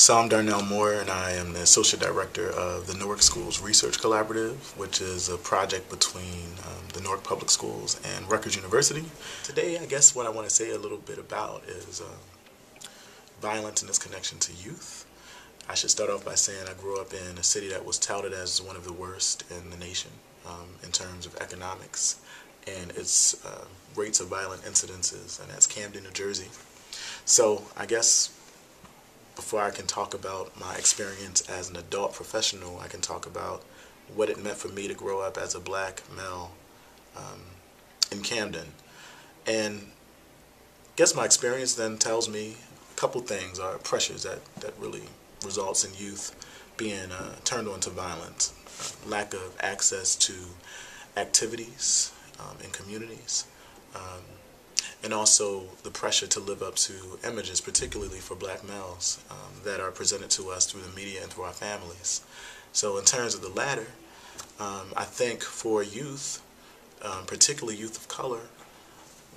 So I'm Darnell Moore, and I am the Associate Director of the Newark Schools Research Collaborative, which is a project between um, the Newark Public Schools and Rutgers University. Today, I guess what I want to say a little bit about is um, violence and its connection to youth. I should start off by saying I grew up in a city that was touted as one of the worst in the nation um, in terms of economics and its uh, rates of violent incidences, and that's Camden, New Jersey. So I guess before I can talk about my experience as an adult professional, I can talk about what it meant for me to grow up as a black male um, in Camden. And I guess my experience then tells me a couple things are pressures that, that really results in youth being uh, turned on to violence. Uh, lack of access to activities um, in communities. Um, and also the pressure to live up to images, particularly for black males, um, that are presented to us through the media and through our families. So in terms of the latter, um, I think for youth, um, particularly youth of color,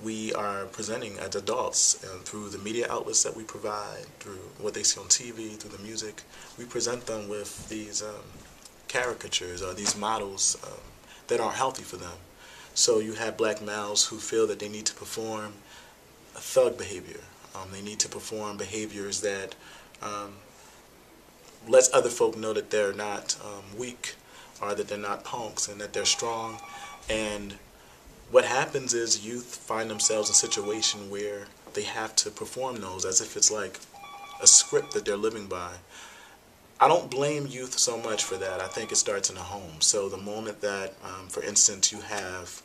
we are presenting as adults and through the media outlets that we provide, through what they see on TV, through the music, we present them with these um, caricatures or these models um, that aren't healthy for them. So you have black males who feel that they need to perform a thug behavior. Um, they need to perform behaviors that um, lets other folk know that they're not um, weak or that they're not punks and that they're strong. And what happens is youth find themselves in a situation where they have to perform those as if it's like a script that they're living by. I don't blame youth so much for that. I think it starts in the home. So the moment that, um, for instance, you have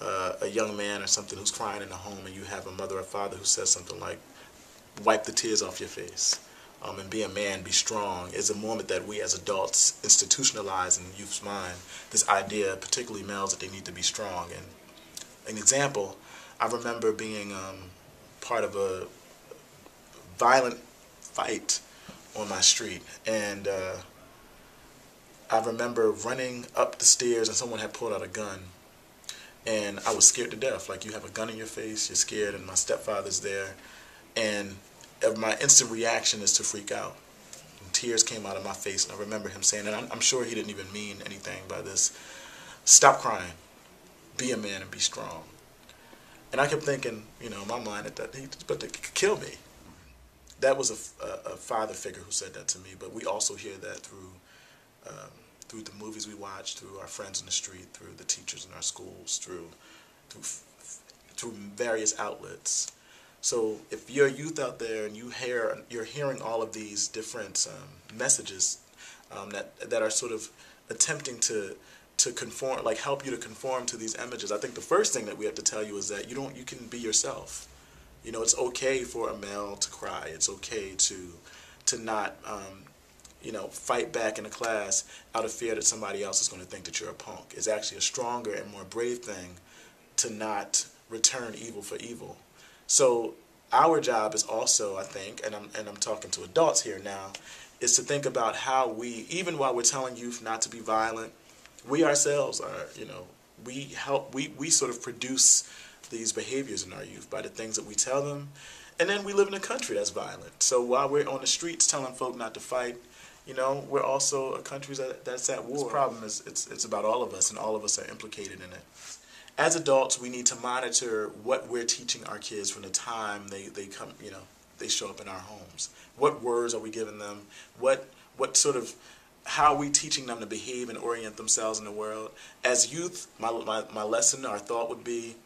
uh, a young man or something who's crying in the home and you have a mother or father who says something like, wipe the tears off your face um, and be a man, be strong, is a moment that we as adults institutionalize in youth's mind this idea, particularly males, that they need to be strong. And an example, I remember being um, part of a violent fight on my street. And uh, I remember running up the stairs and someone had pulled out a gun. And I was scared to death. Like you have a gun in your face, you're scared, and my stepfather's there. And my instant reaction is to freak out. And tears came out of my face, and I remember him saying, and I'm, sure he didn't even mean anything by this, stop crying, be a man and be strong. And I kept thinking, you know, in my mind, that he, about to kill me that was a, a, father figure who said that to me. But we also hear that through um, through the movies we watch, through our friends in the street, through the teachers in our schools, through through through various outlets. So if you're a youth out there and you hear you're hearing all of these different um, messages um, that that are sort of attempting to to conform, like help you to conform to these images. I think the first thing that we have to tell you is that you don't you can be yourself you know, it's okay for a male to cry. It's okay to to not, um, you know, fight back in a class out of fear that somebody else is going to think that you're a punk. It's actually a stronger and more brave thing to not return evil for evil. So our job is also, I think, and I'm and I'm talking to adults here now, is to think about how we, even while we're telling youth not to be violent, we ourselves are, you know, we help, we we sort of produce these behaviors in our youth by the things that we tell them. And then we live in a country that's violent. So while we're on the streets telling folk not to fight, you know, we're also a country that, that's at war. This problem is it's, it's about all of us, and all of us are implicated in it. As adults, we need to monitor what we're teaching our kids from the time they, they come, you know, they show up in our homes. What words are we giving them? What what sort of how are we teaching them to behave and orient themselves in the world? As youth, my, my, my lesson, our thought would be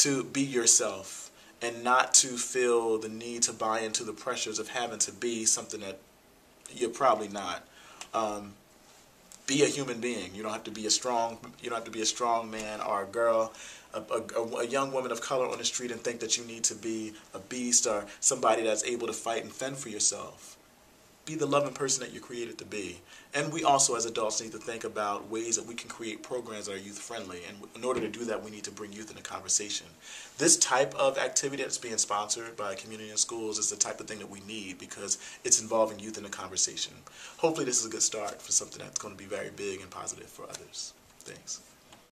to be yourself and not to feel the need to buy into the pressures of having to be something that you're probably not. Um, be a human being. You don't have to be a strong. You don't have to be a strong man or a girl, a, a, a, young woman of color on the street, and think that you need to be a beast or somebody that's able to fight and fend for yourself be the loving person that you're created to be. And we also, as adults, need to think about ways that we can create programs that are youth friendly. And in order to do that, we need to bring youth into conversation. This type of activity that's being sponsored by Communities In Schools is the type of thing that we need because it's involving youth in the conversation. Hopefully, this is a good start for something that's going to be very big and positive for others. Thanks.